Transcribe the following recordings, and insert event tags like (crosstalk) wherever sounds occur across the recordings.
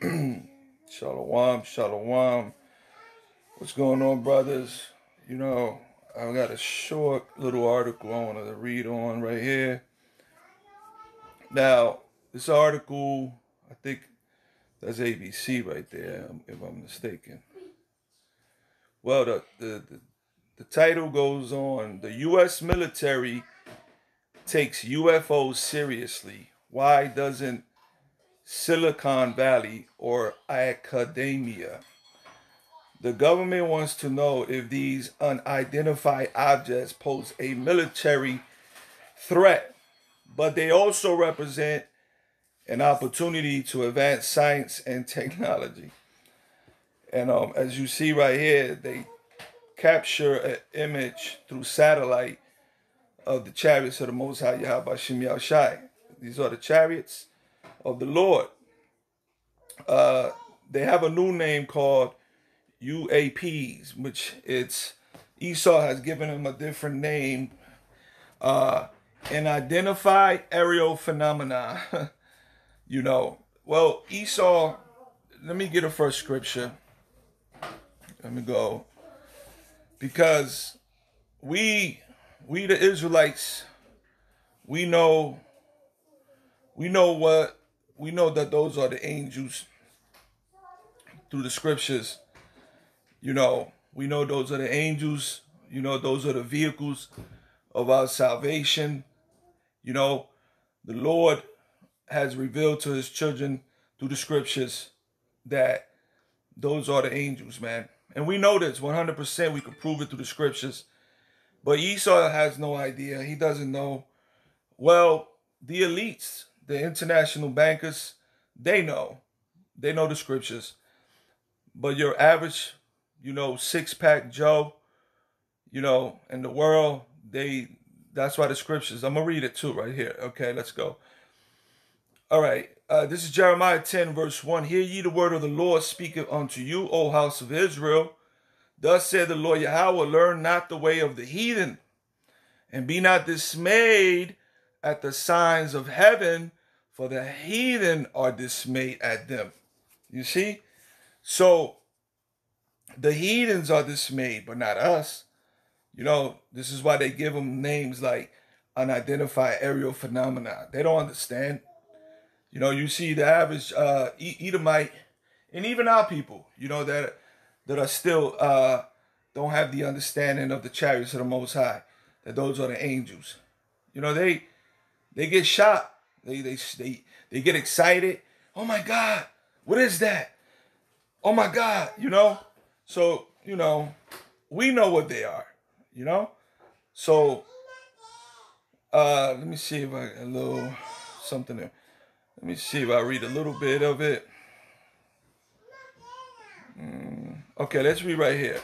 (clears throat) shalom, shalom. What's going on, brothers? You know, I've got a short little article I want to read on right here. Now, this article, I think that's ABC right there, um, if I'm mistaken. Well, the, the, the, the title goes on The U.S. military takes UFOs seriously. Why doesn't Silicon Valley or academia? The government wants to know if these unidentified objects pose a military threat, but they also represent an opportunity to advance science and technology. And um, as you see right here, they capture an image through satellite of the chariots of the Most High Yahweh Shai. These are the chariots of the Lord. Uh, they have a new name called UAPs, which it's Esau has given them a different name. Uh, an identified aerial phenomena. (laughs) you know, well, Esau, let me get a first scripture. Let me go. Because we, we the Israelites, we know, we know what, we know that those are the angels through the scriptures. You know, we know those are the angels. You know, those are the vehicles of our salvation. You know, the Lord has revealed to his children through the scriptures that those are the angels, man. And we know this 100%. We can prove it through the scriptures. But Esau has no idea. He doesn't know. Well, the elites, the international bankers, they know. They know the scriptures. But your average you know, six pack Joe, you know, in the world, they that's why the scriptures. I'm gonna read it too right here. Okay, let's go. All right. Uh, this is Jeremiah 10, verse 1. Hear ye the word of the Lord speaketh unto you, O house of Israel. Thus said the Lord Yahweh, learn not the way of the heathen, and be not dismayed at the signs of heaven, for the heathen are dismayed at them. You see? So the heathens are dismayed, but not us. You know, this is why they give them names like unidentified aerial phenomena. They don't understand. You know, you see the average uh, Edomite, and even our people, you know, that that are still uh, don't have the understanding of the chariots of the Most High. That those are the angels. You know, they they get shot. They they they they get excited. Oh my God, what is that? Oh my God, you know. So, you know, we know what they are, you know? So, uh, let me see if I, a little something there. Let me see if I read a little bit of it. Mm, okay, let's read right here.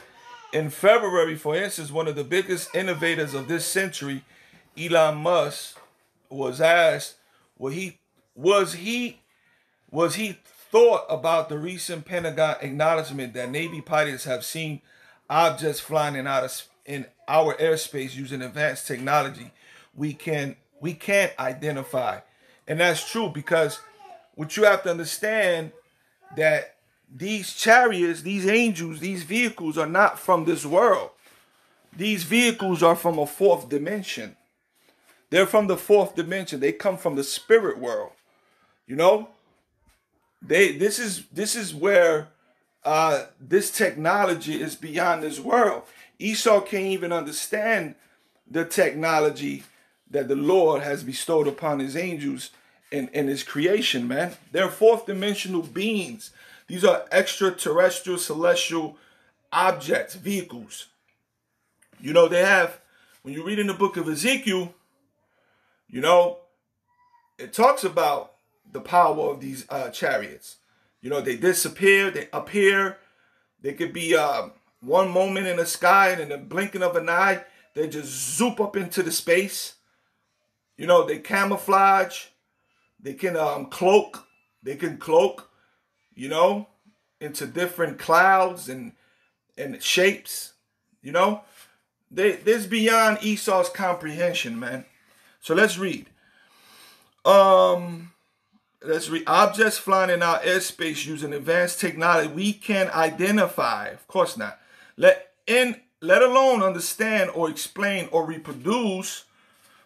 In February, for instance, one of the biggest innovators of this century, Elon Musk, was asked, "Was he was he was he thought about the recent Pentagon acknowledgement that Navy pilots have seen objects flying in out of in our airspace using advanced technology we can we can't identify. And that's true because what you have to understand that these chariots, these angels, these vehicles are not from this world. These vehicles are from a fourth dimension. They're from the fourth dimension. They come from the spirit world. You know? They this is this is where uh, this technology is beyond this world. Esau can't even understand the technology that the Lord has bestowed upon his angels and, in his creation, man. They're fourth dimensional beings. These are extraterrestrial, celestial objects, vehicles. You know, they have, when you read in the book of Ezekiel, you know, it talks about the power of these uh, chariots. You know, they disappear, they appear. They could be uh, one moment in the sky and in the blinking of an eye, they just zoop up into the space. You know, they camouflage. They can um, cloak. They can cloak, you know, into different clouds and and shapes. You know, they, this beyond Esau's comprehension, man. So let's read. Um, let's read. Objects flying in our airspace using advanced technology we can identify. Of course not. Let in let alone understand or explain or reproduce.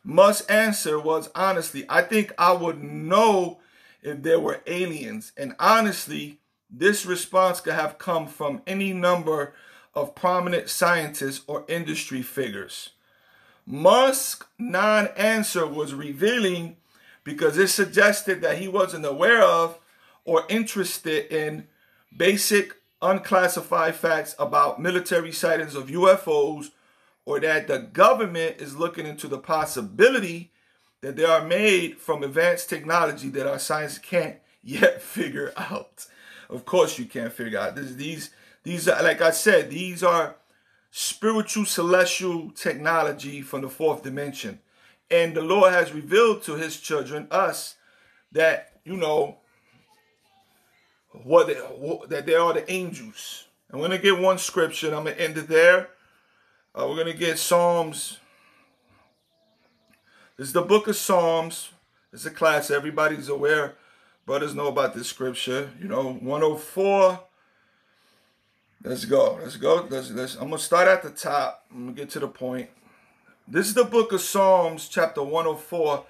Musk's answer was honestly. I think I would know if there were aliens. And honestly, this response could have come from any number of prominent scientists or industry figures. Musk's non answer was revealing because it suggested that he wasn't aware of or interested in basic unclassified facts about military sightings of UFOs or that the government is looking into the possibility that they are made from advanced technology that our science can't (laughs) yet figure out. Of course you can't figure out. This, these these are like I said, these are spiritual celestial technology from the fourth dimension. And the Lord has revealed to his children, us, that, you know, what, they, what that they are the angels. I'm going to get one scripture. I'm going to end it there. Uh, we're going to get Psalms. This is the book of Psalms. It's a class. Everybody's aware. Brothers know about this scripture. You know, 104 Let's go. Let's go. Let's, let's, I'm going to start at the top. I'm going to get to the point. This is the book of Psalms, chapter 104,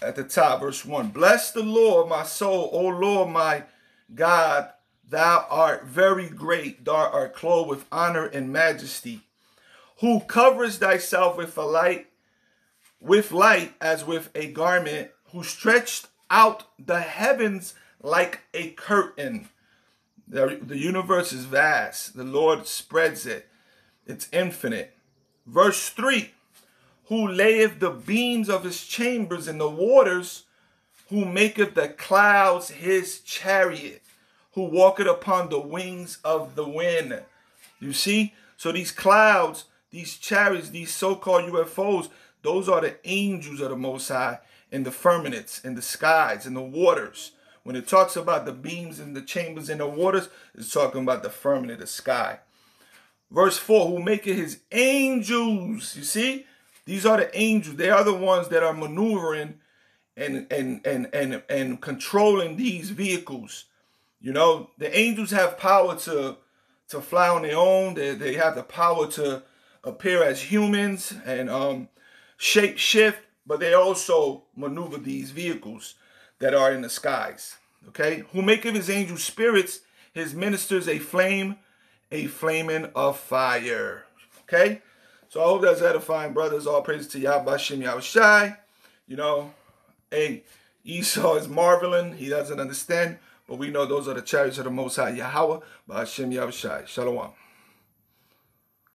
at the top, verse 1. Bless the Lord, my soul, O Lord, my God. Thou art very great. Thou art clothed with honor and majesty. Who covers thyself with a light, with light as with a garment, who stretched out the heavens like a curtain the, universe is vast. The Lord spreads it. It's infinite. Verse 3 Who layeth the beams of his chambers in the waters, who maketh the clouds his chariot, who walketh upon the wings of the wind. You see? So these clouds, these chariots, these so-called UFOs, those are the angels of the Most High in the firmaments, in the skies, in the waters. When it talks about the beams and the chambers and the waters, it's talking about the firmament, of the sky. Verse 4, who make it his angels. You see? These are the angels. They are the ones that are maneuvering and and and and and controlling these vehicles. You know, the angels have power to to fly on their own. They, they have the power to appear as humans and um, shape shift, but they also maneuver these vehicles that are in the skies. Okay? Who maketh his angel spirits, his ministers a flame, a flaming of fire. Okay? So I hope that's edifying, brothers. All praise to Yahweh Shem Yahawashi. You know, hey, Esau is marveling. He doesn't understand. But we know those are the chariots of the Most High Yahweh. By Yahawashi. Shalom.